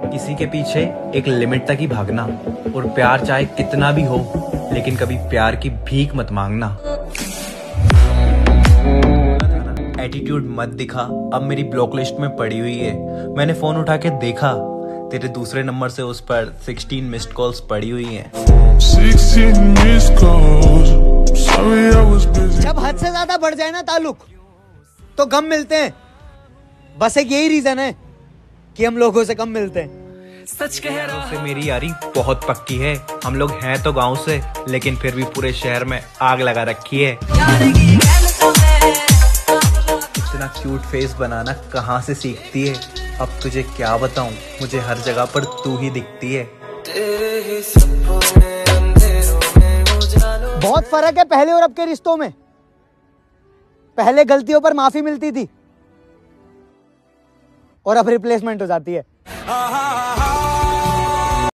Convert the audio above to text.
किसी के पीछे एक लिमिट तक ही भागना और प्यार चाहे कितना भी हो लेकिन कभी प्यार की भीख मत मांगना। एटीट्यूड मत दिखा। अब मेरी ब्लॉक लिस्ट में पड़ी हुई है। मैंने फ़ोन उठा के देखा। तेरे दूसरे नंबर से उस पर 16 मिस्ड कॉल्स पड़ी हुई हैं। 16 missed calls. Sorry I was busy. जब हद से ज़्यादा बढ़ जाए ना ताल्लुक तो गम मिलते हैं। बस एक यही रीजन है। कि हम लोगों से कम मिलते हैं। सच कह रहा से मेरी यारी बहुत पक्की है। हम लोग हैं तो गाँव से लेकिन फिर भी पूरे शहर में आग लगा रखी है। इतना क्यूट फेस बनाना कहाँ से सीखती है? अब तुझे क्या बताऊँ? मुझे हर जगह पर तू ही दिखती है। बहुत फ़र्क है पहले और अब के रिश्तों में। पहले गलतियों पर माफ़ी मिलती थी। और अब रिप्लेसमेंट हो जाती है।